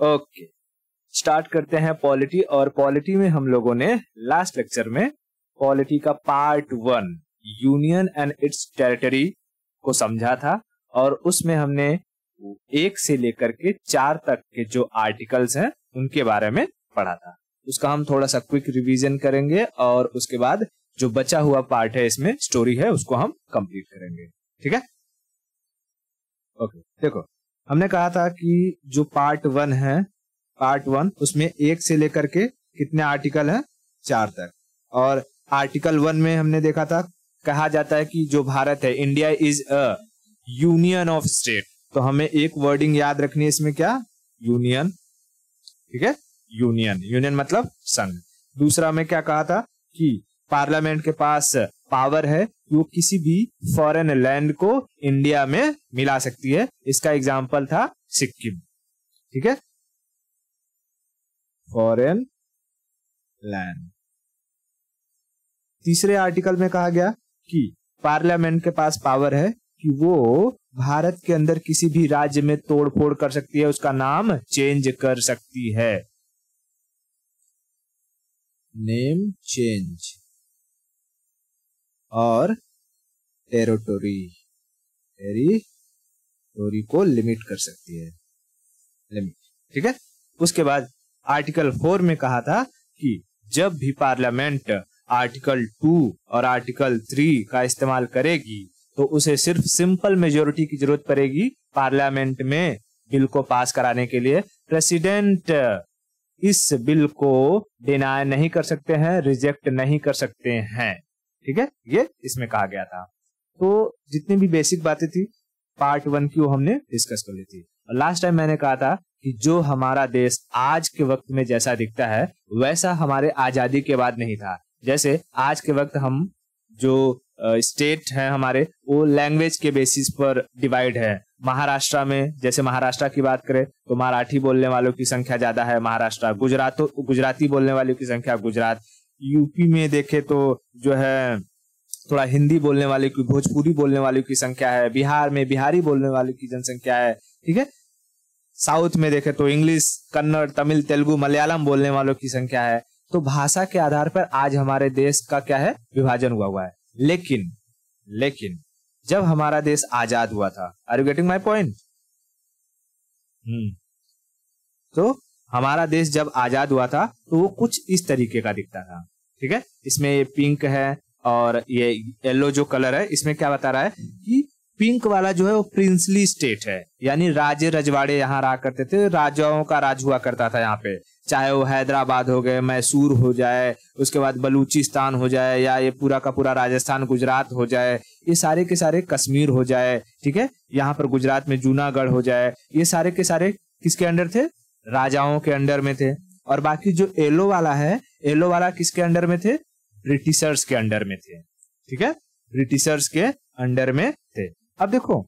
Okay start करते हैं polity और पॉलिटी में हम लोगों ने लास्ट लेक्चर में पॉलिटी का part one union and its territory को समझा था और उसमें हमने एक से लेकर के चार तक के जो आर्टिकल्स हैं, उनके बारे में पढ़ा था। उसका हम थोड़ा सा क्विक रिवीजन करेंगे और उसके बाद जो बचा हुआ पार्ट है, इसमें स्टोरी है, उसको हम कंप्लीट करेंगे। ठीक है? ओके देखो। हमने कहा था कि जो पार्ट वन है पार्ट वन उसमें एक से लेकर के कितने आर्टिकल हैं? चार तक। और आर्टिकल वन में हमने देखा था, कहा जाता है कि जो भारत है India is a union of state तो हमें एक वर्डिंग याद रखनी है इसमें क्या? यूनियन ठीक है? यूनियन यूनियन मतलब संघ। दूसरा में क्या कहा था कि पार्लियामेंट के पास पावर है, वो किसी भी फॉरेन लैंड को इंडिया में मिला सकती है। इसका एग्ज़ाम्पल था सिक्किम। ठीक है? फॉरेन लैंड तीसरे आर्टिकल में कहा गया कि पार्लियामेंट के पास पावर है कि वो भारत के अंदर किसी भी राज्य में तोड़ फोड़ कर सकती है, उसका नाम चेंज कर सकती है। नेम चेंज और टेरिटोरी टेरिटोरी को लिमिट कर सकती है। लिमिट ठीक है? उसके बाद आर्टिकल फोर में कहा था कि जब भी पार्लियामेंट आर्टिकल टू और आर्टिकल थ्री का इस्तेमाल करेगी तो उसे सिर्फ़ सिंपल मेजोरिटी की ज़रूरत पड़ेगी पार्लियामेंट में बिल को पास कराने के लिए। प्रेसिडेंट इस बिल को डिनाय नहीं कर सकते हैं रिजेक्ट नहीं कर सकते हैं। ठीक है? ये इसमें कहा गया था। तो जितनी भी बेसिक बातें थी पार्ट वन की वो हमने डिस्कस कर ली थी। और लास्ट टाइम मैंने कहा था कि जो हमारा देश आज के वक्त में जैसा दिखता है, वैसा हमारे आज़ादी के बाद नहीं था। जैसे आज के वक्त हम जो स्टेट है हमारे, वो लैंग्वेज के बेसिस पर डिवाइड है। महाराष्ट्र में, जैसे महाराष्ट्र की बात करें तो मराठी बोलने वालों की संख्या ज़्यादा है महाराष्ट्र। गुजरात, गुजराती बोलने वालों की संख्या गुजरात। यूपी में देखे तो जो है, थोड़ा हिंदी बोलने वाले की, भोजपुरी बोलने वाले की संख्या है, बिहार में बिहारी बोलने वाले की जनसंख्या है, ठीक है? साउथ में देखे तो इंग्लिश, कन्नड़, तमिल, तेलुगु, मलयालम बोलने वालों की संख्या है। तो भाषा के आधार पर आज हमारे देश का क्या है? विभाजन हुआ हुआ है। लेकिन लेकिन, जब हमारा देश आज़ाद हुआ था are you getting my point hmm. तो हमारा देश जब आज़ाद हुआ था तो वो कुछ इस तरीके का दिखता था। ठीक है? इसमें ये पिंक है और ये येलो जो कलर है, इसमें क्या बता रहा है कि पिंक वाला जो है वो प्रिंसली स्टेट है। यानी राजे रजवाड़े यहाँ रहा करते थे, राजाओं का राज हुआ करता था यहाँ पे। चाहे वो हैदराबाद हो गए, मैसूर हो जाए, उसके बाद बलूचिस्तान हो जाए, या ये पूरा का पूरा राजस्थान, गुजरात हो जाए, ये सारे के सारे कश्मीर हो जाए, ठीक है? यहाँ पर गुजरात में जूनागढ़ हो जाए, ये सारे के सारे किसके अंडर थे? राजाओं के अंडर में थे। और बाकी जो येलो वाला है येलो वाला किसके अंडर में थे? ब्रिटिशर्स के अंडर में थे। ठीक है? ब्रिटिशर्स के अंडर में थे। अब देखो,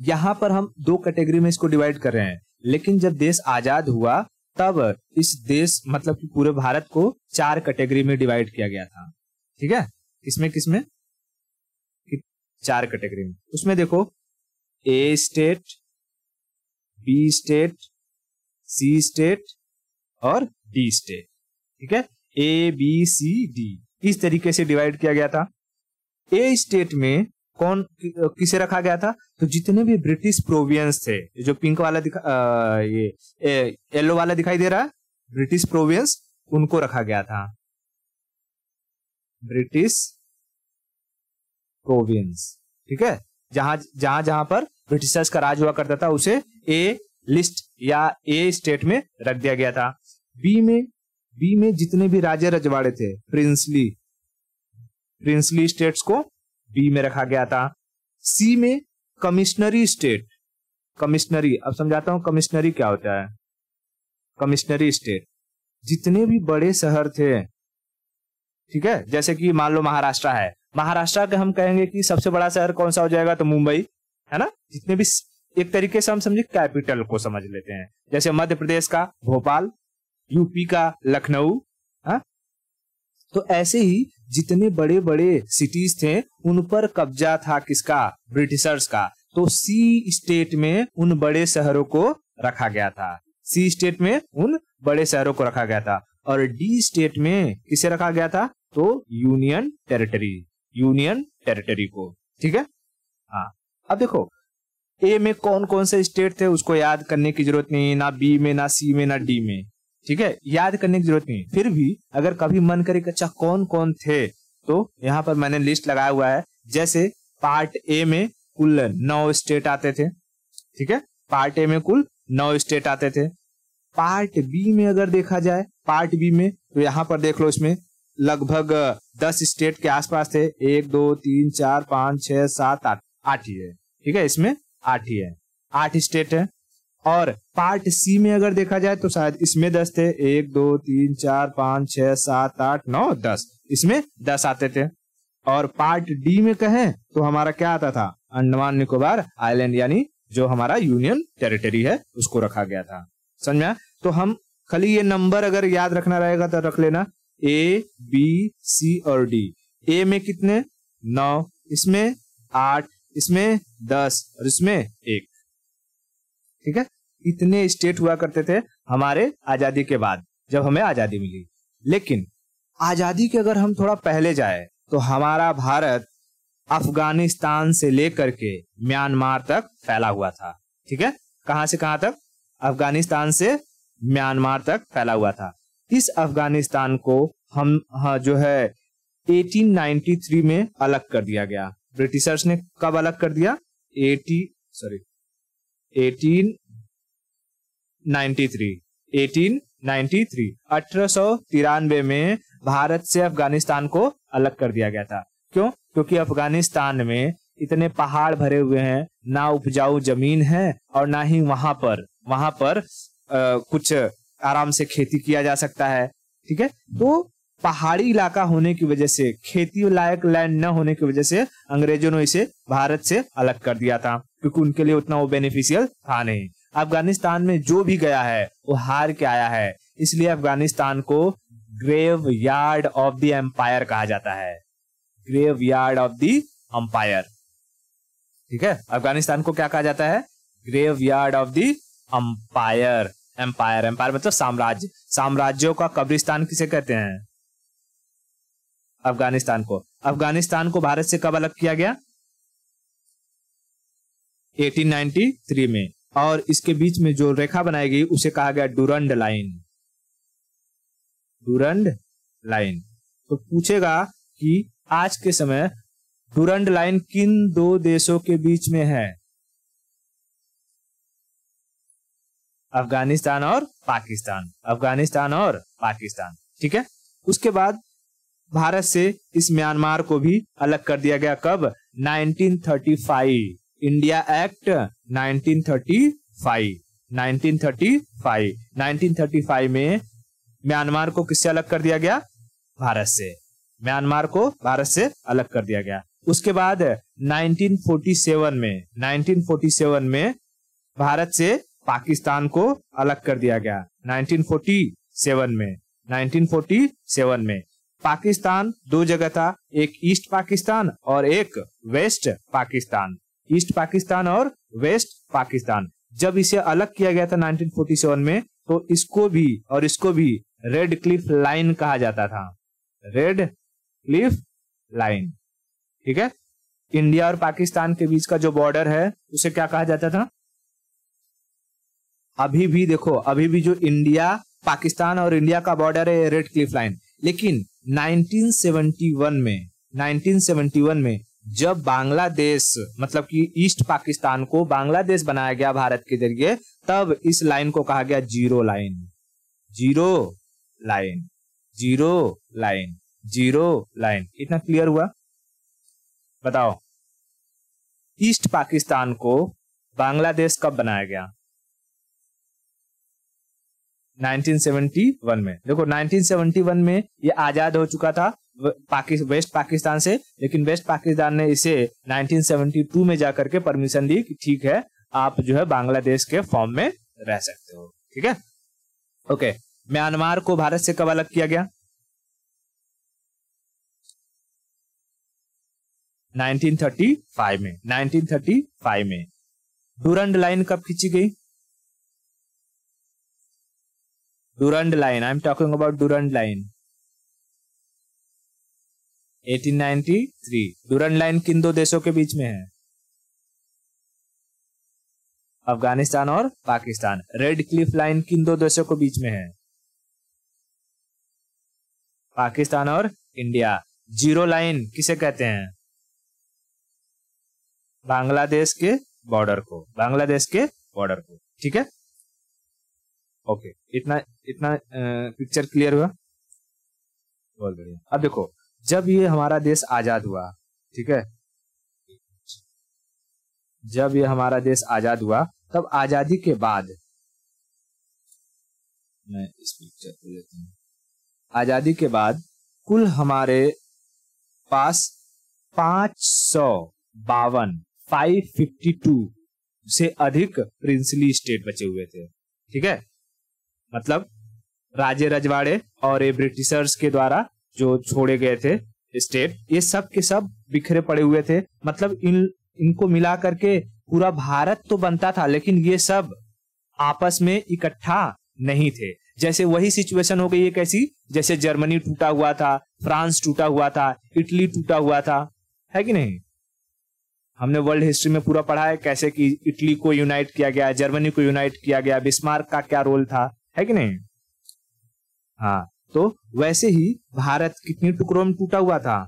यहाँ पर हम दो कैटेगरी में इसको डिवाइड कर रहे हैं। लेकिन जब देश आज़ाद हुआ, तब इस देश मतलब कि पूरे भारत को चार कैटेगरी में डिवाइड किया गया था। ठीक है? किसमें किसमें? चार कैटेगरी में। उसमें देखो A state B state C state और डी स्टेट ठीक है? ए बी सी डी इस तरीके से डिवाइड किया गया था। ए स्टेट में कौन किसे रखा गया था? तो जितने भी ब्रिटिश प्रोविंस थे जो पिंक वाला दिखा आ, ये येलो वाला दिखाई दे रहा है ब्रिटिश प्रोविंस उनको रखा गया था। ब्रिटिश प्रोविंस ठीक है? जहाँ जहाँ जहाँ पर ब्रिटिशर्स का राज हुआ करता था उसे ए लिस्ट या ए स्टेट में रख दिया गया था। बी में बी में जितने भी राजे रजवाड़े थे प्रिंसली प्रिंसली स्टेट्स को बी में रखा गया था। सी में कमिश्नरी स्टेट कमिश्नरी अब समझाता हूँ कमिश्नरी क्या होता है। कमिश्नरी स्टेट जितने भी बड़े शहर थे, ठीक है, जैसे कि मान लो महाराष्ट्र है। महाराष्ट्र के हम कहेंगे कि सबसे बड़ा शहर कौन सा हो जाएगा तो मुंबई, है ना? जितने भी एक तरीके से हम समझे कैपिटल को समझ लेते हैं। जैसे मध्य प्रदेश का, भोपाल यूपी का लखनऊ हाँ? तो ऐसे ही जितने बड़े बड़े सिटीज़ थे, उन पर कब्जा था किसका? ब्रिटिशर्स का। तो सी स्टेट में उन बड़े शहरों को रखा गया था। सी स्टेट में उन बड़े शहरों को रखा गया था। और डी स्टेट में किसे रखा गया था? तो यूनियन टेरिटरी यूनियन टेरिटरी को। ठीक है? हाँ। अब देखो ए में कौन कौन से स्टेट थे, उसको याद करने की ज़रूरत नहीं, ना बी में, ना सी में, ना डी में। ठीक है? याद करने की ज़रूरत नहीं फिर भी अगर कभी मन करे कि अच्छा कौन कौन थे? तो यहाँ पर मैंने लिस्ट लगाया हुआ है। जैसे पार्ट ए में कुल नौ स्टेट आते थे, ठीक है? पार्ट ए में कुल नौ स्टेट आते थे। पार्ट बी में अगर देखा जाए पार्ट बी में तो यहाँ पर देख लो इसमें लगभग दस स्टेट के आसपास थे। एक, दो, तीन, चार, पाँच, छह, सात, आठ आठ ही है। ठीक है? इसमें आठ ही है। आठ स्टेट है। और पार्ट सी में अगर देखा जाए तो शायद इसमें दस थे। एक, दो, तीन, चार, पाँच, छह, सात, आठ, नौ, दस। इसमें दस आते थे। और पार्ट डी में कहें तो हमारा क्या आता था? अंडमान निकोबार आइलैंड, यानी जो हमारा यूनियन टेरिटरी है, उसको रखा गया था। समझ? तो हम खाली ये नंबर अगर याद रखना रहेगा तो रख लेना। ए, बी, सी और डी। ए में कितने? नौ। इसमें आठ। इसमें दस। और इसमें एक। ठीक है? इतने स्टेट हुआ करते थे हमारे आज़ादी के बाद जब हमें आज़ादी मिली। लेकिन आज़ादी के अगर हम थोड़ा पहले जाए तो हमारा भारत अफ़गानिस्तान से लेकर के म्यांमार तक फैला हुआ था। ठीक है? कहाँ से कहाँ तक? अफ़गानिस्तान से म्यांमार तक फैला हुआ था। इस अफ़गानिस्तान को हम हाँ, जो है 1893 में अलग कर दिया गया। ब्रिटिशर्स ने कब अलग कर दिया? 80 सॉरी 1893 1893 अठारह में भारत से अफ़गानिस्तान को अलग कर दिया गया था। क्यों? क्योंकि अफ़गानिस्तान में इतने पहाड़ भरे हुए हैं ना उपजाऊ ज़मीन है और ना ही वहाँ पर वहाँ पर आ, कुछ आराम से खेती किया जा सकता है ठीक है? तो पहाड़ी इलाका होने की वजह से खेती लायक लैंड न होने की वजह से अंग्रेज़ों ने इसे भारत से अलग कर दिया था क्योंकि उनके लिए उतना वो बेनिफिशियल था नहीं। अफ़गानिस्तान में जो भी गया है, वो हार के आया है। इसलिए अफ़गानिस्तान को grave yard of the empire कहा जाता है। Grave yard of the empire ठीक है? अफ़गानिस्तान को क्या कहा जाता है? Grave yard of the empire empire empire मतलब साम्राज्य। साम्राज्यों का कब्रिस्तान किसे कहते हैं? अफ़गानिस्तान को। अफ़गानिस्तान को भारत से कब अलग किया गया? 1893 में। और इसके बीच में जो रेखा बनाई गई, उसे कहा गया डुरंड लाइन। Durand line. तो पूछेगा कि आज के समय डुरंड लाइन किन दो देशों के बीच में है? अफ़गानिस्तान और पाकिस्तान। अफ़गानिस्तान और पाकिस्तान। ठीक है? उसके बाद भारत से इस म्यांमार को भी अलग कर दिया गया कब? 1935 इंडिया एक्ट 1935 1935 1935 में म्यांमार को किससे अलग कर दिया गया? भारत से। म्यांमार को भारत से अलग कर दिया गया। उसके बाद 1947 में 1947 में भारत से पाकिस्तान को अलग कर दिया गया। 1947 में 1947 में पाकिस्तान दो जगह था, एक ईस्ट पाकिस्तान और एक वेस्ट पाकिस्तान। ईस्ट पाकिस्तान और वेस्ट पाकिस्तान। जब इसे अलग किया गया था 1947 में तो इसको भी और इसको भी रेड क्लिफ लाइन कहा जाता था। रेड क्लिफ लाइन, ठीक है? इंडिया और पाकिस्तान के बीच का जो बॉर्डर है, उसे क्या कहा जाता था? अभी भी देखो, अभी भी जो इंडिया, पाकिस्तान और इंडिया का बॉर्डर है रेड क्लिफ लाइन। लेकिन 1971 में 1971 में जब बांग्लादेश मतलब कि ईस्ट पाकिस्तान को बांग्लादेश बनाया गया भारत के ज़रिए, तब इस लाइन को कहा गया zero line. Zero line. Zero line. Zero line. इतना क्लियर हुआ? बताओ। ईस्ट पाकिस्तान को बांग्लादेश कब बनाया गया? 1971 में। देखो 1971 में ये आज़ाद हो चुका था। पाकिस, वेस्ट पाकिस्तान से लेकिन वेस्ट पाकिस्तान ने इसे 1972 में जाकर के परमिशन दी कि ठीक है आप जो है बांग्लादेश के फॉर्म में रह सकते हो ठीक है? ओके म्यांमार को भारत से कब अलग किया गया? 1935 में 1935 में। डूरंड लाइन कब खींची गई? Durand line I am talking about Durand line. 1893 Durand line किन दो देशों के बीच में है? अफ़गानिस्तान और पाकिस्तान। रेड क्लिफ लाइन किन दो देशों के बीच में है? पाकिस्तान और इंडिया। ज़ीरो लाइन किसे कहते हैं? बांग्लादेश के बॉर्डर को। बांग्लादेश के बॉर्डर को। ठीक है? ओके, इतना इतना पिक्चर क्लियर हुआ? बहुत बढ़िया। अब देखो जब ये हमारा देश आज़ाद हुआ, ठीक है? जब ये हमारा देश आज़ाद हुआ, तब आज़ादी के बाद, मैं इस पिक्चर को लेता हूँ। आज़ादी के बाद कुल हमारे पास पाँच सौ बावन फाइव फिफ्टी टू से अधिक प्रिंसली स्टेट बचे हुए थे, ठीक है? मतलब राजे रजवाड़े और ये ब्रिटिशर्स के द्वारा जो छोड़े गए थे स्टेट ये सब के सब बिखरे पड़े हुए थे। मतलब इन, इनको मिला करके पूरा भारत तो बनता था, लेकिन ये सब आपस में इकट्ठा नहीं थे। जैसे वही सिचुएशन हो गई है कैसी? जैसे जर्मनी टूटा हुआ था फ्रांस टूटा हुआ था इटली टूटा हुआ था। है कि नहीं? हमने वर्ल्ड हिस्ट्री में पूरा पढ़ा है कैसे कि इटली को यूनाइट किया गया जर्मनी को यूनाइट किया गया बिस्मार्क का क्या रोल था। है कि नहीं? हाँ। तो वैसे ही भारत कितने टुकड़ों में टूटा हुआ था?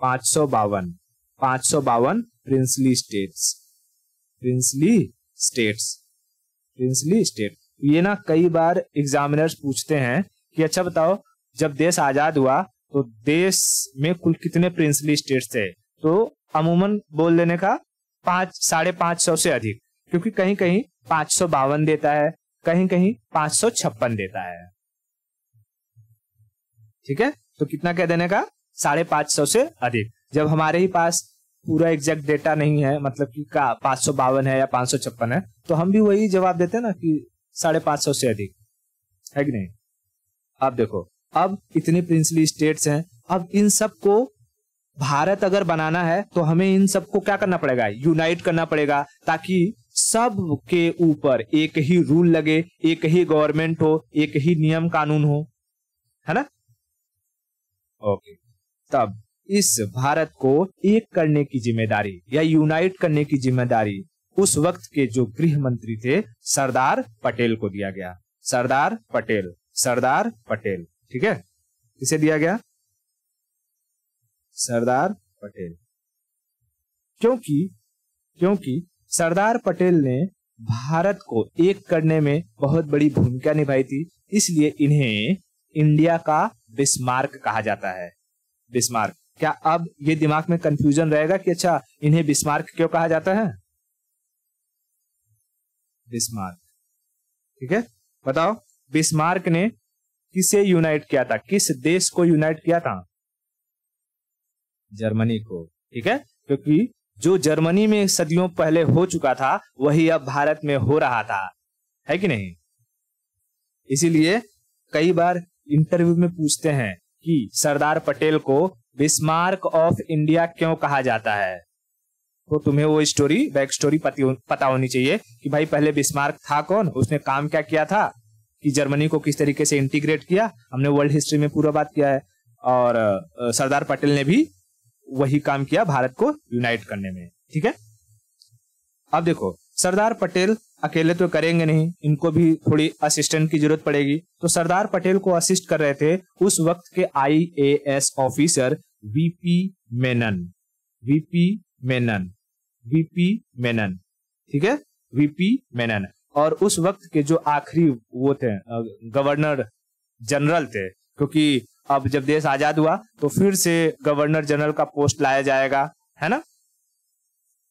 पाँच सौ बावन। पाँच सौ बावन princely states princely states princely state ये ना कई बार एग्जामिनर्स पूछते हैं कि अच्छा बताओ, जब देश आज़ाद हुआ तो देश में कुल कितने प्रिंसली स्टेट्स थे? तो अमूमन बोल देने का पाँच, साढ़े पाँच सौ से अधिक, क्योंकि कहीं कहीं पाँच सौ बावन देता है कहीं कहीं पाँच सौ छप्पन देता है। ठीक है? तो कितना कह देने का? साढ़े पाँच सौ से अधिक। जब हमारे ही पास पूरा एग्जैक्ट डेटा नहीं है मतलब कि का पाँच सौ बावन है या पाँच सौ छप्पन है तो हम भी वही जवाब देते हैं ना कि साढ़े पाँच सौ से अधिक। है कि नहीं? अब देखो, अब इतने प्रिंसली स्टेट्स हैं, अब इन सबको भारत अगर बनाना है तो हमें इन सबको क्या करना पड़ेगा? यूनाइट करना पड़ेगा, ताकि सब के ऊपर एक ही रूल लगे, एक ही गवर्नमेंट हो, एक ही नियम कानून हो। है ना? ओके। तब इस भारत को एक करने की ज़िम्मेदारी या यूनाइट करने की ज़िम्मेदारी उस वक्त के जो गृह मंत्री थे, सरदार पटेल को दिया गया। सरदार पटेल सरदार पटेल, ठीक है? किसे दिया गया। सरदार पटेल। क्योंकि क्योंकि सरदार पटेल ने भारत को एक करने में बहुत बड़ी भूमिका निभाई थी, इसलिए इन्हें इंडिया का बिस्मार्क कहा जाता है। बिस्मार्क। क्या अब ये दिमाग में कंफ्यूजन रहेगा कि अच्छा इन्हें बिस्मार्क क्यों कहा जाता है? बिस्मार्क। ठीक है? बताओ, बिस्मार्क ने किसे यूनाइट किया था? किस देश को यूनाइट किया था? जर्मनी को। ठीक है? क्योंकि जो जर्मनी में सदियों पहले हो चुका था, वही अब भारत में हो रहा था। है कि नहीं? इसीलिए कई बार इंटरव्यू में पूछते हैं कि सरदार पटेल को बिस्मार्क ऑफ़ इंडिया क्यों कहा जाता है? तो तुम्हें वो स्टोरी बैक स्टोरी पता होनी चाहिए कि भाई पहले बिस्मार्क था कौन? उसने काम क्या किया था? कि जर्मनी को किस तरीके से इंटीग्रेट किया? हमने वर्ल्ड हिस्ट्री में पूरा बात किया है। और सरदार पटेल ने भी वही काम किया भारत को यूनाइट करने में। ठीक है? अब देखो, सरदार पटेल अकेले तो करेंगे नहीं, इनको भी थोड़ी असिस्टेंट की ज़रूरत पड़ेगी। तो सरदार पटेल को असिस्ट कर रहे थे उस वक्त के IAS officer VP Menon VP Menon VP Menon ठीक है? वीपी मेनन और उस वक्त के जो आखिरी वो थे गवर्नर जनरल थे, क्योंकि अब जब देश आज़ाद हुआ तो फिर से गवर्नर जनरल का पोस्ट लाया जाएगा, है ना?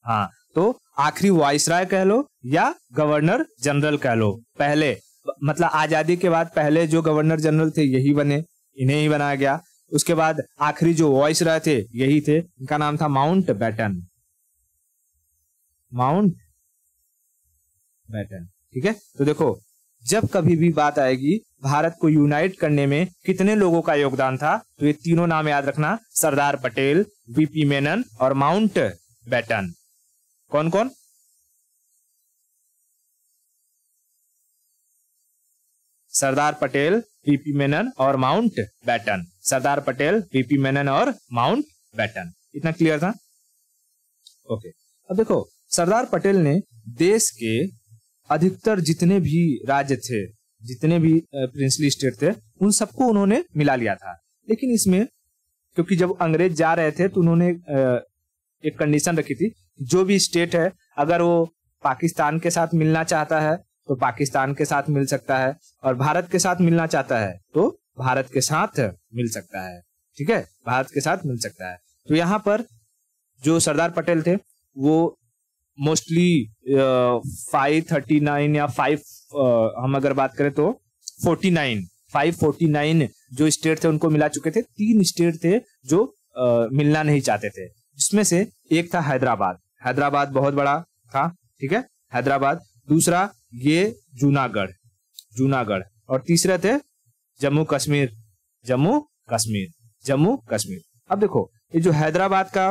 हाँ तो आखिरी वाइसराय कह लो या गवर्नर जनरल कह लो, पहले मतलब आज़ादी के बाद पहले जो गवर्नर जनरल थे, यही बने, इन्हें ही बनाया गया। उसके बाद आखिरी जो वॉइस रहे थे, यही थे, इनका नाम था माउंट बैटन माउंट बैटन ठीक है? तो देखो, जब कभी भी बात आएगी, भारत को यूनाइट करने में कितने लोगों का योगदान था तो ये तीनों नाम याद रखना, सरदार पटेल बीपी मेनन और माउंट बैटन कौन कौन सरदार पटेल पीपी मेनन और Mountbatten. Sardar Patel PP Menon और माउंट बैटन। इतना क्लियर था? ओके अब देखो, सरदार पटेल ने देश के अधिकतर जितने भी राज्य थे, जितने भी प्रिंसली स्टेट थे, उन सबको उन्होंने मिला लिया था। लेकिन इसमें, क्योंकि जब अंग्रेज़ जा रहे थे तो उन्होंने एक कंडीशन रखी थी, जो भी स्टेट है, अगर वो पाकिस्तान के साथ मिलना चाहता है तो पाकिस्तान के साथ मिल सकता है और भारत के साथ मिलना चाहता है तो भारत के साथ मिल सकता है। ठीक है? भारत के साथ मिल सकता है। तो यहाँ पर जो सरदार पटेल थे वो मोस्टली फाइव थर्टी नाइन या फाइव हम अगर बात करें तो forty nine five forty nine जो स्टेट थे उनको मिला चुके थे। तीन स्टेट थे जो आ, मिलना नहीं चाहते थे। जिसमें से एक था हैदराबाद। हैदराबाद बहुत बड़ा था ठीक है? हैदराबाद। दूसरा ये जूनागढ़ जूनागढ़। और तीसरे थे जम्मू कश्मीर जम्मू कश्मीर जम्मू कश्मीर। अब देखो ये जो हैदराबाद का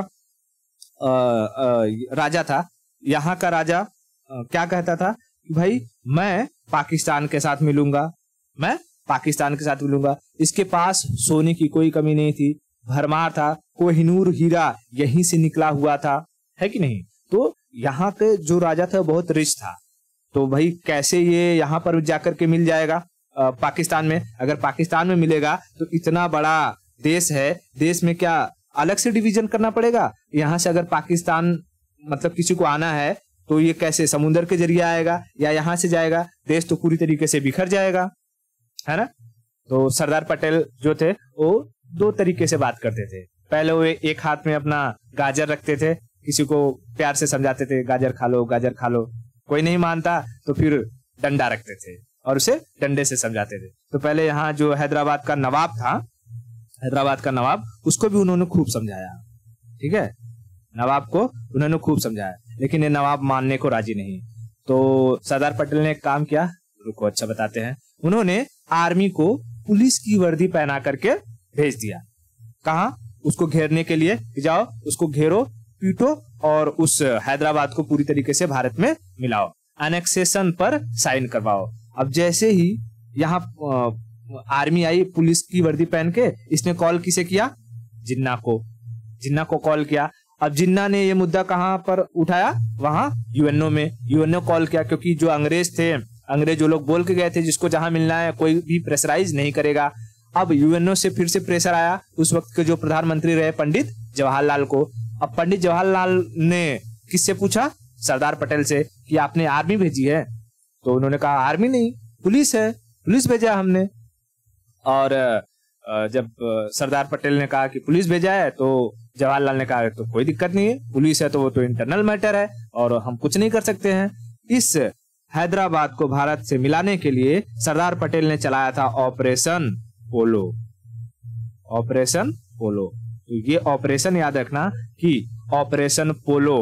आ, आ, राजा था यहाँ का राजा आ, क्या कहता था कि भाई मैं पाकिस्तान के साथ मिलूँगा मैं पाकिस्तान के साथ मिलूँगा। इसके पास सोने की कोई कमी नहीं थी भरमार था कोहिनूर हीरा यहीं से निकला हुआ था है कि नहीं? तो यहाँ के जो राजा था बहुत रिच था। तो भाई, कैसे ये यहाँ पर जाकर के मिल जाएगा पाकिस्तान में? अगर पाकिस्तान में मिलेगा तो इतना बड़ा देश है, देश में क्या अलग से डिवीज़न करना पड़ेगा? यहाँ से अगर पाकिस्तान मतलब किसी को आना है तो ये कैसे, समुद्र के ज़रिए आएगा, या यहाँ से जाएगा? देश तो पूरी तरीके से बिखर जाएगा, है ना? तो सरदार पटेल जो थे, वो दो तरीके से बात करते थे। पहले वो एक हाथ में अपना गाजर रखते थे, किसी को प्यार से समझाते थे, गाजर खा लो, गाजर खा लो। कोई नहीं मानता तो फिर डंडा रखते थे और उसे डंडे से समझाते थे। तो पहले यहाँ जो हैदराबाद का नवाब था, हैदराबाद का नवाब, उसको भी उन्होंने खूब समझाया। ठीक है? नवाब को उन्होंने खूब समझाया, लेकिन ये नवाब मानने को राज़ी नहीं। तो सरदार पटेल ने एक काम किया, रुको अच्छा बताते हैं। उन्होंने आर्मी को पुलिस की वर्दी पहना करके भेज दिया। कहा? उसको घेरने के लिए जाओ, उसको घेरो, पीटो और उस हैदराबाद को पूरी तरीके से भारत में मिलाओ। अनेक्सेशन पर साइन करवाओ। अब जैसे ही यहाँ आर्मी आई, पुलिस की वर्दी पहन के, इसने कॉल किसे किया? जिन्ना को। जिन्ना को कॉल किया। अब जिन्ना ने ये मुद्दा कहाँ पर उठाया? वहाँ यूएनओ में। यूएनओ कॉल किया क्योंकि जो अंग्रेज़ थे, अंग्रेज़ जो लोग बोल के गए थे, जिसको जहाँ मिलना है, कोई भी प्रेशराइज नहीं करेगा। अब यूएनओ से फिर से प्रेशर आया। उस वक्त के जो प्रधानमंत्री रहे, पंडित जवाहरलाल को। अब पंडित जवाहरलाल ने किससे पूछा? सरदार पटेल से। कि आपने आर्मी भेजी है। तो उन्होंने कहा, आर्मी नहीं, पुलिस है। पुलिस भेजा हमने। और जब सरदार पटेल ने कहा कि पुलिस भेजा है तो जवाहरलाल ने कहा तो कोई दिक्कत नहीं है, पुलिस है तो वो तो इंटरनल मैटर है और हम कुछ नहीं कर सकते हैं। इस हैदराबाद को भारत से मिलाने के लिए सरदार पटेल ने चलाया था ऑपरेशन पोलो। ऑपरेशन पोलो। तो ये ऑपरेशन याद रखना कि ऑपरेशन पोलो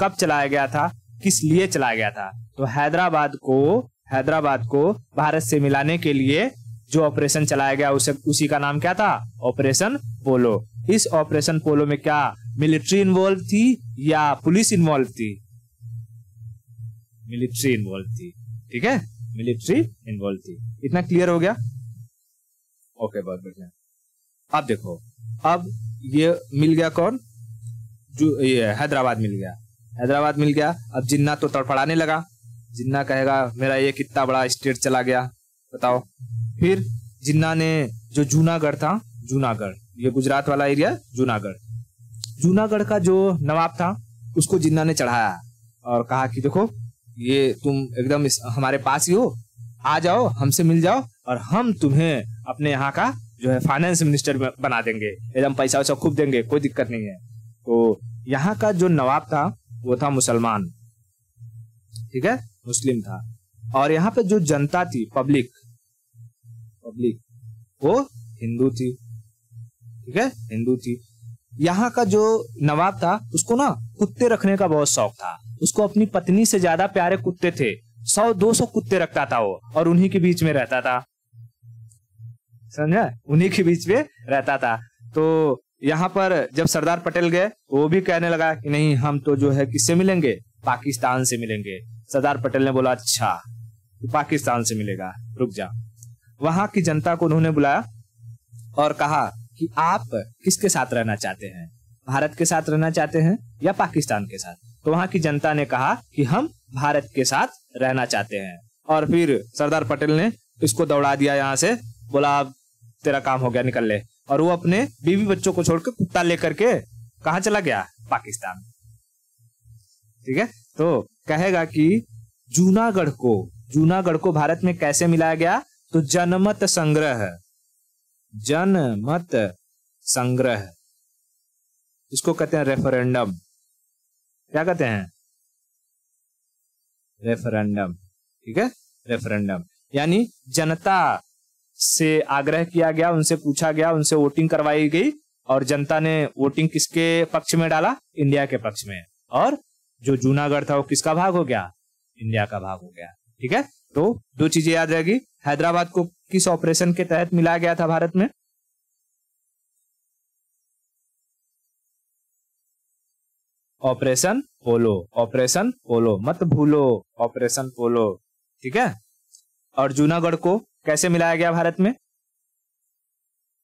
कब चलाया गया था? किस लिए चलाया गया था? तो हैदराबाद को हैदराबाद को भारत से मिलाने के लिए जो ऑपरेशन चलाया गया, उसे, उसी का नाम क्या था? Operation polo. इस ऑपरेशन पोलो में क्या मिलिट्री इन्वॉल्व थी या पुलिस इन्वॉल्व थी? मिलिट्री इन्वॉल्व थी। ठीक है? मिलिट्री इन्वॉल्व थी। इतना क्लियर हो गया? ओके बहुत बढ़िया। अब देखो, अब ये मिल गया कौन? जो, ये हैदराबाद मिल गया। हैदराबाद मिल गया। अब जिन्ना तो तड़पड़ाने लगा। जिन्ना कहेगा, मेरा ये कितना बड़ा स्टेट चला गया। बताओ। फिर जिन्ना ने जो जूनागढ़ था, जूनागढ़, ये गुजरात वाला एरिया जूनागढ़। जूनागढ़ का जो नवाब था, उसको जिन्ना ने चढ़ाया और कहा कि देखो, ये तुम एकदम हमारे पास ही हो। आ जाओ, हमसे मिल जाओ और हम तुम्हें अपने यहाँ का जो है फाइनेंस मिनिस्टर बना देंगे। एकदम पैसा वैसा खूब देंगे, कोई दिक्कत नहीं है। तो यहाँ का जो नवाब था वो था मुसलमान। ठीक है? मुस्लिम था। और यहाँ पे जो जनता थी, पब्लिक पब्लिक, वो हिंदू थी। ठीक है? हिंदू थी। यहाँ का जो नवाब था, उसको ना कुत्ते रखने का बहुत शौक था। उसको अपनी पत्नी से ज़्यादा प्यारे कुत्ते थे। सौ, दो सौ कुत्ते रखता था वो और उन्हीं के बीच में रहता था। समझा? उन्हीं के बीच में रहता था। तो यहाँ पर जब सरदार पटेल गए, वो भी कहने लगा कि नहीं, हम तो जो है किससे मिलेंगे? पाकिस्तान से मिलेंगे। सरदार पटेल ने बोला अच्छा तो पाकिस्तान से मिलेगा। रुक जा। वहाँ की जनता को उन्होंने बुलाया और कहा कि आप किसके साथ रहना चाहते हैं? भारत के साथ रहना चाहते हैं या पाकिस्तान के साथ? तो वहाँ की जनता ने कहा कि हम भारत के साथ रहना चाहते हैं। और फिर सरदार पटेल ने इसको दौड़ा दिया यहाँ से, बोला, अब तेरा काम हो गया, निकल ले। और वो अपने बीवी बच्चों को छोड़कर कुत्ता लेकर के कहा चला गया? पाकिस्तान। ठीक है? तो कहेगा कि जूनागढ़ को जूनागढ़ को भारत में कैसे मिलाया गया? तो जनमत संग्रह। जनमत संग्रह। इसको कहते हैं? रेफरेंडम। क्या कहते हैं? रेफरेंडम। ठीक है? रेफरेंडम। यानी जनता। से आग्रह किया गया, उनसे पूछा गया, उनसे वोटिंग करवाई गई और जनता ने वोटिंग किसके पक्ष में डाला? इंडिया के पक्ष में। और जो जूनागढ़ था वो किसका भाग हो गया? इंडिया का भाग हो गया। ठीक है? तो दो चीज़ें याद रहेगी हैदराबाद को किस ऑपरेशन के तहत मिलाया गया था भारत में? Operation polo operation polo. मत भूलो ऑपरेशन पोलो। ठीक है? और जूनागढ़ को कैसे मिलाया गया भारत में?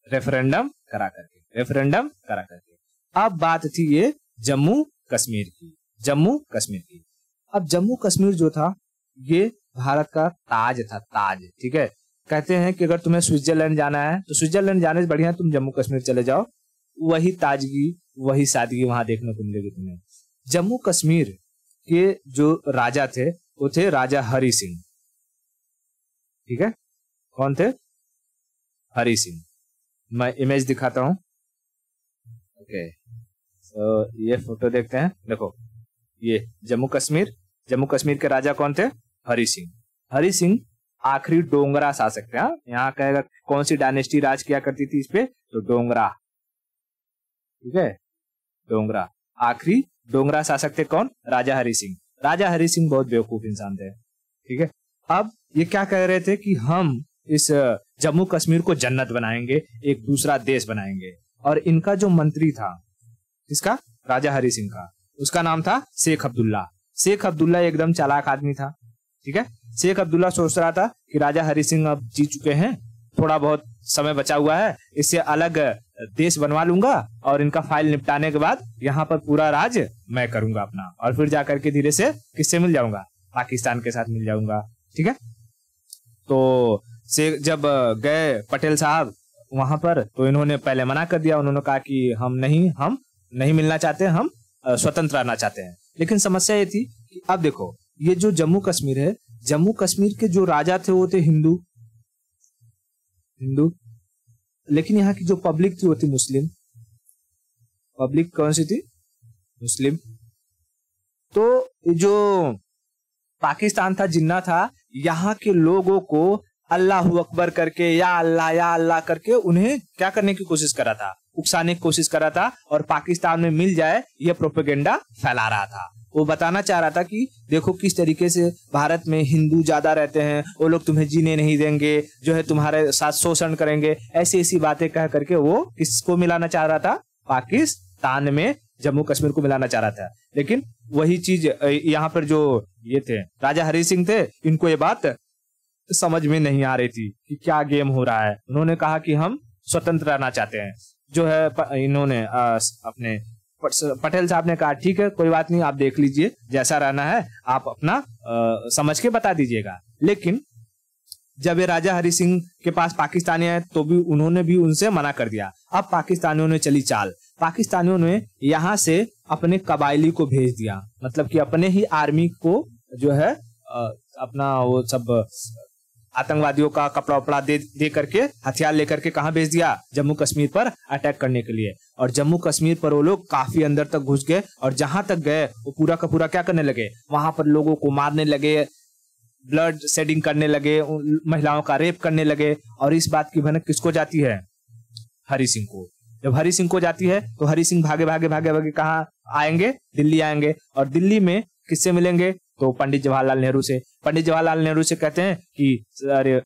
रेफरेंडम करा करके। रेफरेंडम करा करके। अब बात थी ये जम्मू कश्मीर की। जम्मू कश्मीर की। अब जम्मू कश्मीर जो था ये भारत का ताज था ताज ठीक है? कहते हैं कि अगर तुम्हें स्विट्जरलैंड जाना है तो स्विट्जरलैंड जाने से बढ़िया तुम जम्मू कश्मीर चले जाओ। वही ताजगी वही सादगी वहाँ देखने को मिलेगी तुम्हें। जम्मू कश्मीर के जो राजा थे वो थे राजा हरि सिंह। ठीक है? कौन थे? हरि सिंह। मैं इमेज दिखाता हूँ। ओके तो ये फ़ोटो देखते हैं। देखो, ये जम्मू कश्मीर। जम्मू कश्मीर के राजा कौन थे? हरि सिंह। हरि सिंह आखिरी डोंगरा शासक थे हाँ? यहाँ कहेगा कौन सी डायनेस्टी राज किया करती थी इस पे? तो डोंगरा। ठीक है? डोंगरा। आखिरी डोंगरा शासक थे कौन? राजा हरि सिंह। राजा हरि सिंह बहुत बेवकूफ़ इंसान थे। ठीक है? अब ये क्या कह रहे थे कि हम इस जम्मू कश्मीर को जन्नत बनाएँगे, एक दूसरा देश बनाएँगे। और इनका जो मंत्री था इसका राजा हरि सिंह का। उसका नाम था शेख अब्दुल्ला। शेख अब्दुल्ला एकदम चालाक आदमी था, ठीक है? शेख अब्दुल्ला सोच रहा था कि राजा हरि सिंह अब जीत चुके हैं, थोड़ा बहुत समय बचा हुआ है, इससे अलग देश बनवा लूँगा और इनका फ़ाइल निपटाने के बाद यहाँ पर पूरा राज मैं करूँगा अपना। और फिर जाकर के धीरे से किससे मिल जाऊँगा, पाकिस्तान के साथ मिल जाऊँगा, ठीक है? तो से जब गए पटेल साहब वहाँ पर तो इन्होंने पहले मना कर दिया। उन्होंने कहा कि हम नहीं हम नहीं मिलना चाहते, हम स्वतंत्र रहना चाहते हैं। लेकिन समस्या ये थी कि अब देखो, ये जो जम्मू कश्मीर है, जम्मू कश्मीर के जो राजा थे, वो थे हिंदू। हिंदू। लेकिन यहाँ की जो पब्लिक थी, वो थी मुस्लिम। पब्लिक कौन सी थी? मुस्लिम। तो जो पाकिस्तान था, जिन्ना था, यहाँ के लोगों को अल्लाह अकबर करके, या अल्लाह या अल्लाह करके उन्हें क्या करने की कोशिश करा था? उकसाने की कोशिश करा था और पाकिस्तान में मिल जाए, यह प्रोपेगेंडा फैला रहा था। वो बताना चाह रहा था कि, देखो किस तरीके से भारत में हिंदू ज़्यादा रहते हैं, वो लोग तुम्हें जीने नहीं देंगे, जो है तुम्हारे साथ शोषण करेंगे। ऐसी ऐसी बातें कह करके वो किसको मिलाना चाह रहा था? पाकिस्तान में जम्मू कश्मीर को मिलाना चाह रहा था। लेकिन वही चीज़ यहाँ पर जो ये थे, राजा हरि सिंह थे, इनको ये बात समझ में नहीं आ रही थी कि क्या गेम हो रहा है। उन्होंने कहा कि हम स्वतंत्र रहना चाहते हैं। जो है इन्होंने अपने पटेल साहब ने कहा ठीक है कोई बात नहीं आप देख लीजिए जैसा रहना है आप अपना आ, समझ के बता दीजिएगा। लेकिन जब ये राजा हरि सिंह के पास पाकिस्तानी आए तो भी उन्होंने भी उनसे मना कर दिया। अब पाकिस्तानियों ने चली चाल। पाकिस्तानियों ने यहाँ से अपने कबायली को भेज दिया। मतलब कि अपने ही आर्मी को जो है अपना वो सब आतंकवादियों का कपड़ा उपड़ा दे दे करके, हथियार लेकर के कहा भेज दिया? जम्मू कश्मीर पर अटैक करने के लिए। और जम्मू कश्मीर पर वो लोग काफ़ी अंदर तक घुस गए और जहाँ तक गए, वो पूरा का पूरा क्या करने लगे? वहाँ पर लोगों को मारने लगे ब्लड सेडिंग करने लगे महिलाओं का रेप करने लगे। और इस बात की भनक किसको जाती है? हरि सिंह को। जब हरि सिंह को जाती है तो हरि सिंह भागे भागे भागे भागे कहा आएँगे? दिल्ली आएँगे। और दिल्ली में किससे मिलेंगे? तो पंडित जवाहरलाल नेहरू से। पंडित जवाहरलाल नेहरू से कहते हैं कि, अरे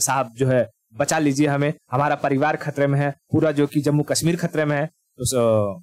साहब जो है, बचा लीजिए हमें। हमारा परिवार खतरे में है, पूरा जो कि जम्मू कश्मीर खतरे में है। तो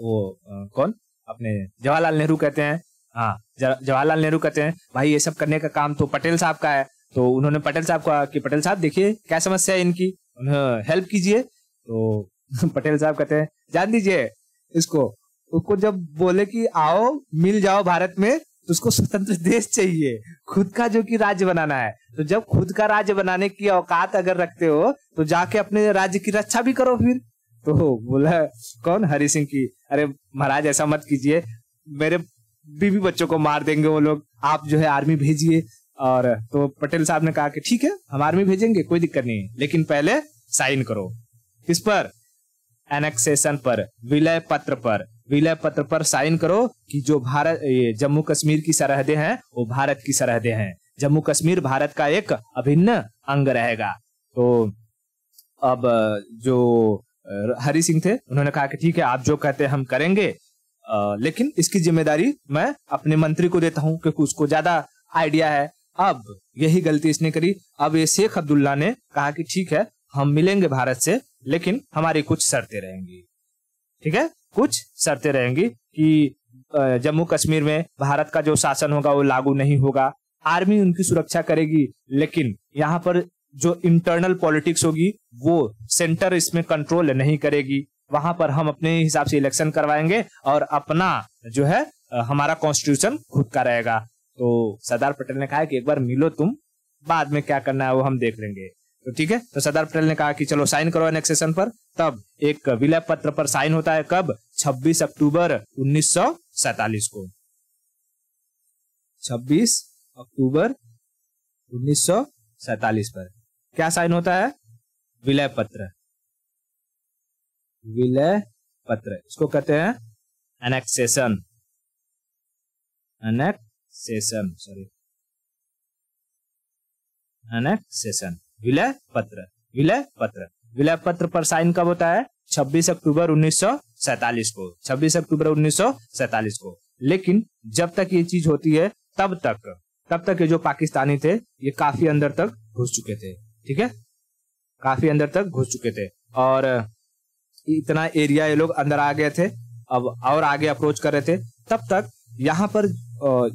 वो कौन? अपने जवाहरलाल नेहरू कहते हैं। हाँ जवाहरलाल नेहरू कहते हैं, भाई, ये सब करने का काम तो पटेल साहब का है। तो उन्होंने पटेल साहब को, कि पटेल साहब, देखिए, क्या समस्या है इनकी? उन्हें हेल्प कीजिए। तो पटेल साहब कहते हैं, जान दीजिए इसको। उसको जब बोले कि, आओ, मिल जाओ भारत में तो उसको स्वतंत्र देश चाहिए। खुद का जो कि राज्य बनाना है। तो जब खुद का राज्य बनाने की औकात अगर रखते हो तो जाके अपने राज्य की रक्षा भी करो फिर। तो बोला, कौन? हरि सिंह की। अरे महाराज, ऐसा मत कीजिए। मेरे बीवी बच्चों को मार देंगे वो लोग। आप जो है आर्मी भेजिए। और तो पटेल साहब ने कहा कि, ठीक है, हम आर्मी भेजेंगे, कोई दिक्कत नहीं। लेकिन पहले साइन करो। किस पर? एनेक्सेशन पर, विलय पत्र पर। विलय पत्र पर साइन करो कि जो भारत जम्मू कश्मीर की सरहदें हैं वो भारत की सरहदें हैं। जम्मू कश्मीर भारत का एक अभिन्न अंग रहेगा। तो अब जो हरि सिंह थे उन्होंने कहा कि ठीक है आप जो कहते हैं हम करेंगे। आ, लेकिन इसकी ज़िम्मेदारी मैं अपने मंत्री को देता हूँ क्योंकि उसको ज़्यादा आइडिया है। अब यही गलती इसने करी। अब ये शेख अब्दुल्ला ने कहा कि ठीक है हम मिलेंगे भारत से लेकिन हमारी कुछ शर्तें रहेंगी। ठीक है? कुछ शर्तें रहेंगी कि जम्मू कश्मीर में भारत का जो शासन होगा वो लागू नहीं होगा। आर्मी उनकी सुरक्षा करेगी, लेकिन यहाँ पर जो इंटरनल पॉलिटिक्स होगी, वो सेंटर इसमें कंट्रोल नहीं करेगी। वहाँ पर हम अपने हिसाब से इलेक्शन करवाएँगे और अपना जो है हमारा कॉन्स्टिट्यूशन खुद का रहेगा। तो सरदार पटेल ने कहा कि एक बार मिलो तुम, बाद में क्या करना है वो हम देख लेंगे। तो ठीक है? तो सरदार पटेल ने कहा कि चलो साइन करो एनेक्सेशन पर। तब एक विलय पत्र पर साइन होता है कब? 26 अक्टूबर उन्नीस को। 26 अक्टूबर उन्नीस पर। क्या साइन होता है? विलय पत्र विलय पत्र इसको कहते हैं एनेक्सेशन एनेक्सेशन सॉरी एनेक्सेशन विलय पत्र विलय पत्र विलय पत्र पर साइन कब होता है? 26 अक्टूबर 1947 को। 26 अक्टूबर 1947 को। लेकिन जब तक ये चीज़ होती है, तब तक तब तक ये जो पाकिस्तानी थे, ये काफ़ी अंदर तक घुस चुके थे। ठीक है? काफ़ी अंदर तक घुस चुके थे। और, इतना एरिया ये लोग अंदर आ गए थे। अब और आगे अप्रोच कर रहे थे। तब तक यहाँ पर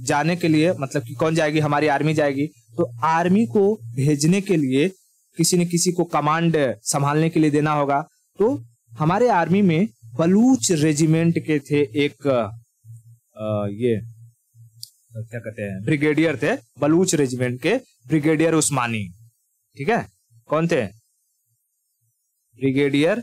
जाने के लिए मतलब कि कौन जाएगी? हमारी आर्मी जाएगी। तो आर्मी को भेजने के लिए किसी न किसी को कमांड संभालने के लिए देना होगा। तो हमारे आर्मी में बलूच रेजिमेंट के थे एक आ, ये क्या कहते हैं? ब्रिगेडियर थे बलूच रेजिमेंट के ब्रिगेडियर उस्मानी। ठीक है? कौन थे? Brigadier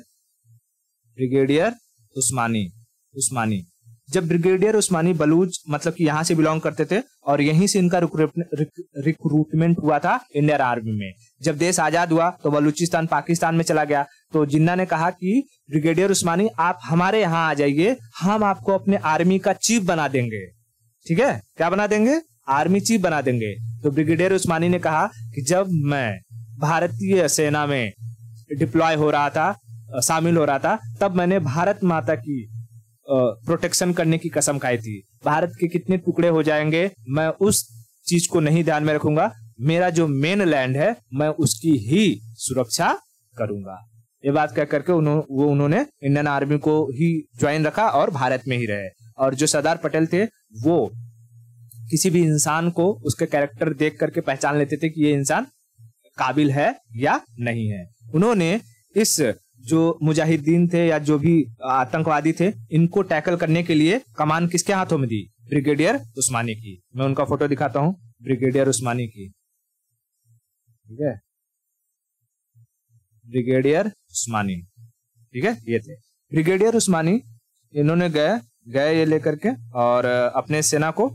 brigadier Usmani Usmani. जब ब्रिगेडियर उस्मानी बलूच मतलब कि यहाँ से बिलोंग करते थे और यहीं से इनका रिक्रूटमेंट हुआ था इंडियन आर्मी में। जब देश आज़ाद हुआ तो बलूचिस्तान पाकिस्तान में चला गया। तो जिन्ना ने कहा कि, ब्रिगेडियर उस्मानी, आप हमारे यहाँ आ जाइए, हम आपको अपने आर्मी का चीफ बना देंगे। ठीक है? क्या बना देंगे? आर्मी चीफ बना देंगे। तो ब्रिगेडियर उस्मानी ने कहा कि जब मैं भारतीय सेना में डिप्लॉय हो रहा था, शामिल हो रहा था, तब मैंने भारत माता की प्रोटेक्शन करने की कसम खाई थी। भारत के कितने टुकड़े हो जाएँगे मैं उस चीज़ को नहीं ध्यान में रखूँगा। मेरा जो मेन लैंड है मैं उसकी ही सुरक्षा करूँगा। ये बात कह करके उन्हों, वो उन्होंने इंडियन आर्मी को ही ज्वाइन रखा और भारत में ही रहे। और जो सरदार पटेल थे वो किसी भी इंसान को उसके कैरेक्टर देख करके पहचान लेते थे कि ये इंसान काबिल है या नहीं है। उन्होंने इस जो मुजाहिदीन थे या जो भी आतंकवादी थे, इनको टैकल करने के लिए कमान किसके हाथों में दी? ब्रिगेडियर उस्मानी की। मैं उनका फ़ोटो दिखाता हूँ। ब्रिगेडियर उस्मानी की। ठीक है? ब्रिगेडियर उस्मानी ठीक है? ये थे। ब्रिगेडियर उस्मानी इन्होंने गए गए ये लेकर के और अपने सेना को।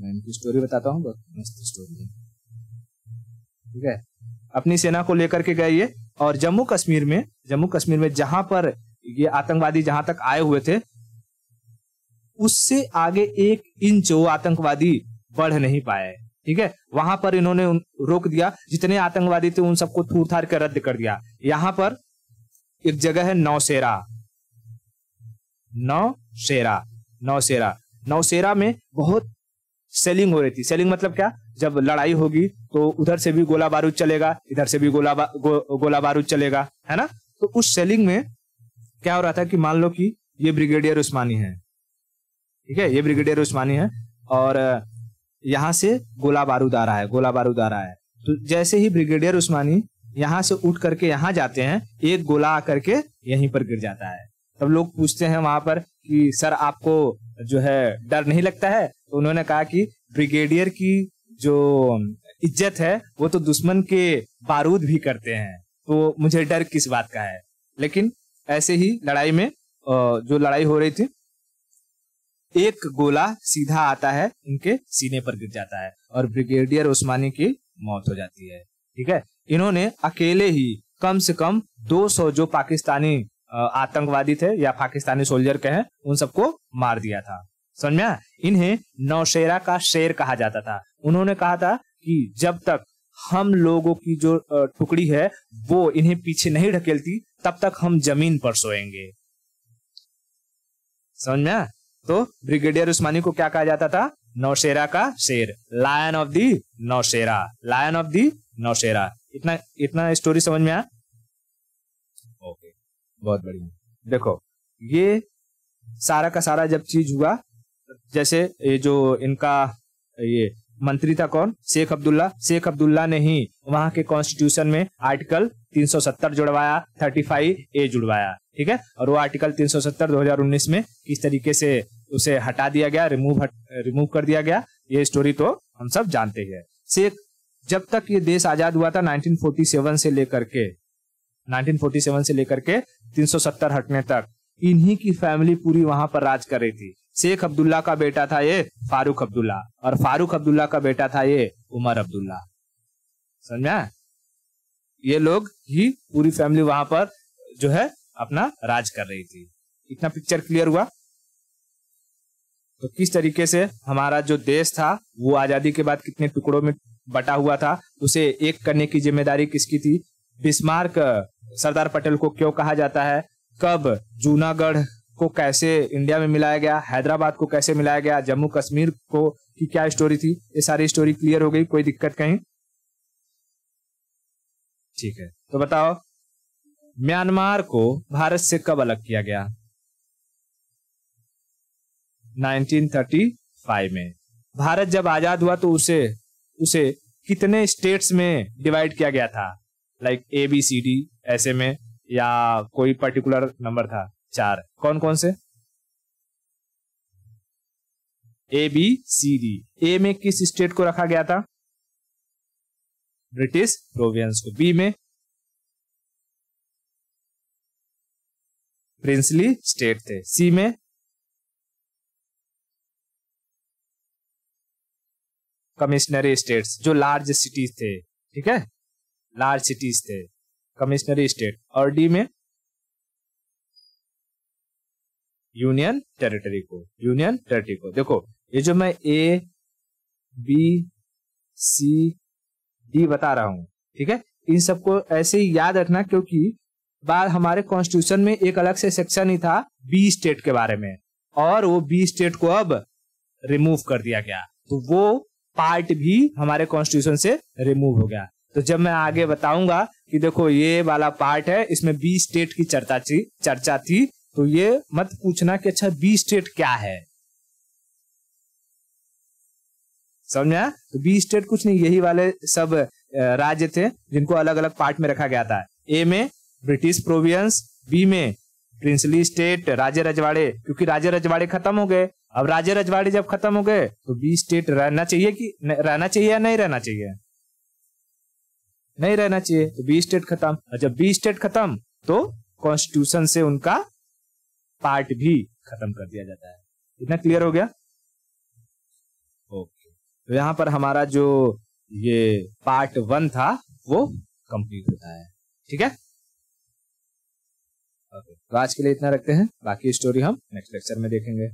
मैं इनकी स्टोरी बताता हूँ, बहुत मस्त स्टोरी है। ठीक है? अपनी सेना को लेकर के गए ये। और जम्मू कश्मीर में, जम्मू कश्मीर में जहाँ पर ये आतंकवादी जहाँ तक आए हुए थे, उससे आगे एक इंच वो आतंकवादी बढ़ नहीं पाए। ठीक है? वहाँ पर इन्होंने रोक दिया। जितने आतंकवादी थे, उन सबको थूर थार कर रद्द कर दिया। यहाँ पर एक जगह है नौसेरा। नौशेरा नौसेरा। नौसेरा में बहुत सेलिंग हो रही थी। सेलिंग मतलब क्या? जब लड़ाई होगी तो उधर से भी गोला बारूद चलेगा इधर से भी गोला गो, गोला बारूद चलेगा है ना? तो उस सेलिंग में क्या हो रहा था कि मान लो कि ये ब्रिगेडियर उस्मानी है ठीक है? ये ब्रिगेडियर उस्मानी है और यहाँ से गोला बारूद आ रहा है गोला बारूद आ रहा है। तो जैसे ही ब्रिगेडियर उस्मानी यहाँ से उठ करके यहाँ जाते हैं एक गोला आकर के यहीं पर गिर जाता है। तब लोग पूछते हैं वहाँ पर कि सर आपको जो है डर नहीं लगता है? तो उन्होंने कहा कि ब्रिगेडियर की जो इज़्ज़त है, वो तो दुश्मन के बारूद भी करते हैं। तो मुझे डर किस बात का है? लेकिन ऐसे ही लड़ाई में जो लड़ाई हो रही थी, एक गोला सीधा आता है, उनके सीने पर गिर जाता है और ब्रिगेडियर उस्मानी की मौत हो जाती है। ठीक है? इन्होंने अकेले ही कम से कम 200 जो पाकिस्तानी आतंकवादी थे या पाकिस्तानी सोल्जर के हैं उन सबको मार दिया था। समझ इन्हें नौशेरा का शेर कहा जाता था। उन्होंने कहा था कि जब तक हम लोगों की जो टुकड़ी है, वो इन्हें पीछे नहीं ढकेलती तब तक हम ज़मीन पर सोएँगे। समझ में तो ब्रिगेडियर उस्मानी को क्या कहा जाता था? नौशेरा का शेर। Lion of the Naushera. Lion of the Naushera. इतना इतना स्टोरी समझ में आया? ओके बहुत बढ़िया। देखो, ये सारा का सारा जब चीज़ हुआ जैसे ये जो इनका ये मंत्री था कौन? शेख अब्दुल्ला। शेख अब्दुल्ला ने ही वहाँ के कॉन्स्टिट्यूशन में आर्टिकल 370 जुड़वाया 35 ए जुड़वाया, ठीक है? और वो आर्टिकल 370 2019 में किस तरीके से उसे हटा दिया गया रिमूव रिमूव कर दिया गया। ये स्टोरी तो हम सब जानते हैं। शेख, जब तक ये देश आज़ाद हुआ था 1947 से लेकर के 1947 से लेकर के 370 हटने तक, इन्हीं की फैमिली पूरी वहाँ पर राज कर रही थी। शेख अब्दुल्ला का बेटा था ये फारूक अब्दुल्ला। और फारूक अब्दुल्ला का बेटा था ये उमर अब्दुल्ला। समझा? ये लोग ही पूरी फैमिली वहाँ पर जो है अपना राज कर रही थी। इतना पिक्चर क्लियर हुआ? तो किस तरीके से हमारा जो देश था, वो आज़ादी के बाद कितने टुकड़ों में बटा हुआ था, उसे एक करने की ज़िम्मेदारी किसकी थी? बिस्मार्क, सरदार पटेल को क्यों कहा जाता है? कब जूनागढ़ को कैसे इंडिया में मिलाया गया, हैदराबाद को कैसे मिलाया गया, जम्मू कश्मीर को की क्या स्टोरी थी, ये सारी स्टोरी क्लियर हो गई, कोई दिक्कत कहीं? ठीक है तो बताओ, म्यांमार को भारत से कब अलग किया गया? 1935 में। भारत जब आज़ाद हुआ तो उसे उसे कितने स्टेट्स में डिवाइड किया गया था? Like A B C D ऐसे में या कोई पर्टिकुलर नंबर था? चार। कौन कौन से? ए बी सी डी ए में किस स्टेट को रखा गया था? ब्रिटिश प्रोविंस को। बी में प्रिंसली स्टेट थे। सी में कमिश्नरी स्टेट्स जो लार्ज सिटीज़ थे। ठीक है? लार्ज सिटीज़ थे। कमिश्नरी स्टेट और डी में यूनियन टेरिटरी को, यूनियन टेरिटरी को। देखो, ये जो मैं ए बी सी डी बता रहा हूँ, ठीक है? इन सबको ऐसे ही याद रखना क्योंकि बाद हमारे कॉन्स्टिट्यूशन में एक अलग से सेक्शन ही था बी स्टेट के बारे में। और वो बी स्टेट को अब रिमूव कर दिया गया। तो वो पार्ट भी हमारे कॉन्स्टिट्यूशन से रिमूव हो गया। तो जब मैं आगे बताऊँगा कि देखो ये वाला पार्ट है, इसमें बी स्टेट की चर्चा थी चर्चा थी तो ये मत पूछना कि अच्छा बी स्टेट क्या है? समझा? तो बी स्टेट कुछ नहीं, यही वाले सब राज्य थे जिनको अलग अलग पार्ट में रखा गया था। ए में ब्रिटिश प्रोविंस बी में प्रिंसली स्टेट राजे रजवाड़े क्योंकि राजे रजवाड़े खत्म हो गए। अब राजे रजवाड़े जब खत्म हो गए तो बी स्टेट रहना चाहिए कि रहना चाहिए या नहीं रहना चाहिए? नहीं रहना चाहिए तो बी स्टेट खत्म। और जब बी स्टेट खत्म तो कॉन्स्टिट्यूशन से उनका पार्ट भी खत्म कर दिया जाता है। इतना क्लियर हो गया? ओके तो यहाँ पर हमारा जो ये पार्ट वन था, वो कंप्लीट होता है। ठीक है? ओके तो आज के लिए इतना रखते हैं। बाकी स्टोरी हम नेक्स्ट लेक्चर में देखेंगे।